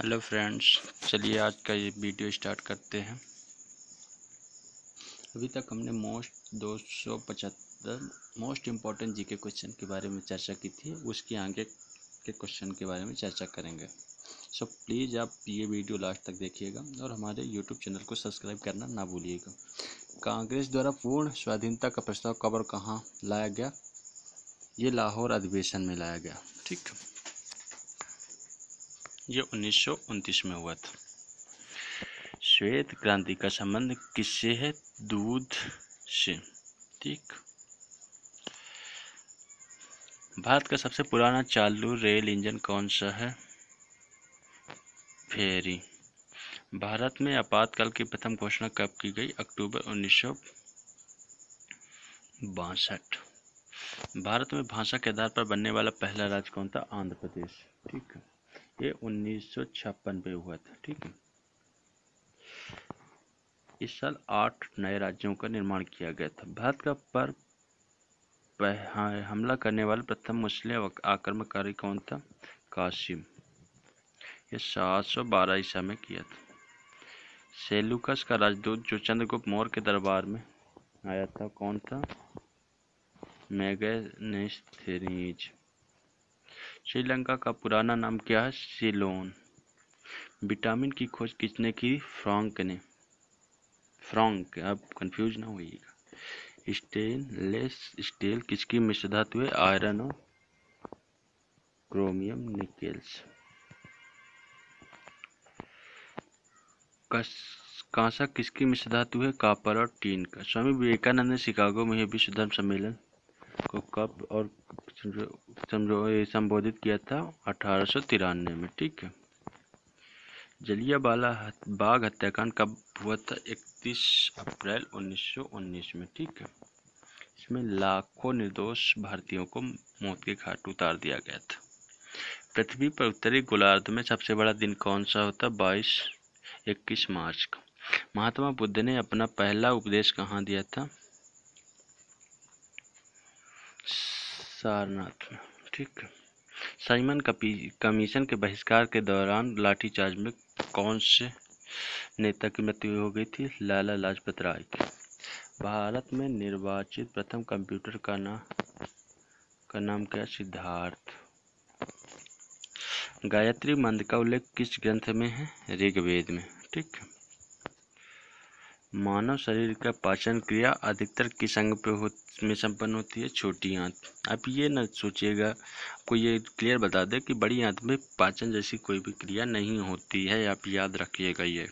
Hello friends चलिए आज का ये वीडियो स्टार्ट करते हैं। अभी तक हमने मोस्ट दो सौ पचहत्तर मोस्ट इंपॉर्टेंट जी के क्वेश्चन के बारे में चर्चा की थी उसके आगे के क्वेश्चन के बारे में चर्चा करेंगे। सो so, प्लीज़ आप ये वीडियो लास्ट तक देखिएगा और हमारे यूट्यूब चैनल को सब्सक्राइब करना ना भूलिएगा। कांग्रेस द्वारा पूर्ण स्वाधीनता का प्रस्ताव कब और कहाँ लाया गया? ये लाहौर अधिवेशन में लाया गया। ठीक ये उन्नीस में हुआ था। श्वेत क्रांति का संबंध किससे है? दूध से। ठीक। भारत का सबसे पुराना चालू रेल इंजन कौन सा है? फेरी। भारत में आपातकाल की प्रथम घोषणा कब की गई? अक्टूबर उन्नीस भारत में भाषा के आधार पर बनने वाला पहला राज्य कौन था? आंध्र प्रदेश। ठीक। है ये उन्नीस पे हुआ था, ठीक है? इस साल आठ नए राज्यों का निर्माण किया गया था। भारत का पर हमला करने वाला प्रथम मुस्लिम आक्रमणकारी कौन था? कासिम। ये सात सौ बारह ईसा में किया था। सेलुकस का राजदूत जो चंद्रगुप्त मौर्य के दरबार में आया था, कौन था? मैगनीज श्रीलंका का पुराना नाम क्या है? सिलोन विटामिन की खोज किसने की? फ्रॉन्क ने। फ्रॉन्क अब कंफ्यूज ना होइएगा। स्टेनलेस स्टील किसकी मिश्र धातु है? आयरन और क्रोमियम निकेल्स। कांसा किसकी मिश्र धातु है? कापर और टीन का। स्वामी विवेकानंद ने शिकागो में विश्व धर्म सम्मेलन कब और संबोधित किया था? अठारह सौ तिरानवे में, ठीक है। जलिया बाला बाग हत्याकांड कब हुआ था? 31 अप्रैल 1919 में, ठीक है। इसमें लाखों निर्दोष भारतीयों को मौत के घाट उतार दिया गया था। पृथ्वी पर उत्तरी गोलार्ध में सबसे बड़ा दिन कौन सा होता? बाईस इक्कीस मार्च का। महात्मा बुद्ध ने अपना पहला उपदेश कहाँ दिया था? सारनाथ। ठीक साइमन कमीशन के बहिष्कार के दौरान लाठीचार्ज में कौन से नेता की मृत्यु हो गई थी? लाला लाजपत राय की। भारत में निर्वाचित प्रथम कंप्यूटर का नाम का नाम क्या? सिद्धार्थ। गायत्री मंद का उल्लेख किस ग्रंथ में है? ऋग्वेद में। ठीक है। मानव शरीर का पाचन क्रिया अधिकतर किस अंग पे हो, में संपन्न होती है, छोटी आंत। आप ये न सोचिएगा, आपको ये क्लियर बता दें कि बड़ी आंत में पाचन जैसी कोई भी क्रिया नहीं होती है, आप याद रखिएगा ये।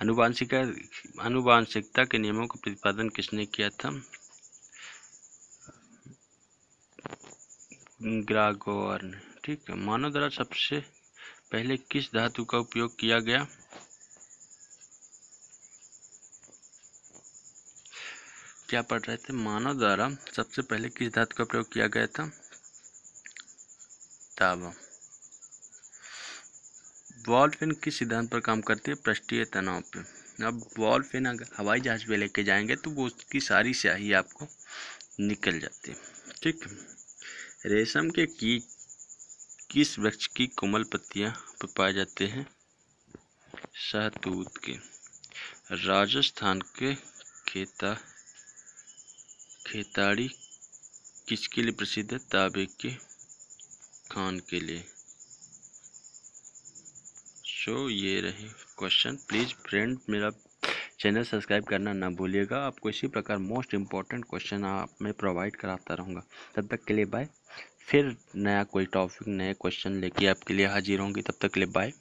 अनुवांशिका, अनुवांशिकता के नियमों का प्रतिपादन किसने किया था? ग्रागोर ठीक है, मानव द्वारा सबसे पहले किस धातु का उपयोग किया गया? क्या पढ़ रहे थे? मानव द्वारा सबसे पहले किस धातु का प्रयोग किया गया था? वॉल फिन किस सिद्धांत पर काम करती है? पृष्ठीय तनाव पे। अब फिन अगर हवाई जहाज़ पे लेके जाएँगे तो वो उसकी सारी स्याही आपको निकल जाती है। ठीक रेशम के कीट किस वृक्ष की कोमल पत्तियाँ पाए जाते हैं? शहतूत के। राजस्थान के खेता खेताड़ी किसके लिए प्रसिद्ध है? ताबे के खान के लिए। सो so, ये रहे क्वेश्चन प्लीज़ फ्रेंड मेरा चैनल सब्सक्राइब करना ना भूलिएगा। आपको इसी प्रकार मोस्ट इंपॉर्टेंट क्वेश्चन आप मैं प्रोवाइड कराता रहूँगा। तब तक के लिए बाय फिर नया कोई टॉपिक नए क्वेश्चन लेके आपके लिए हाजिर होंगी। तब तक के लिए बाय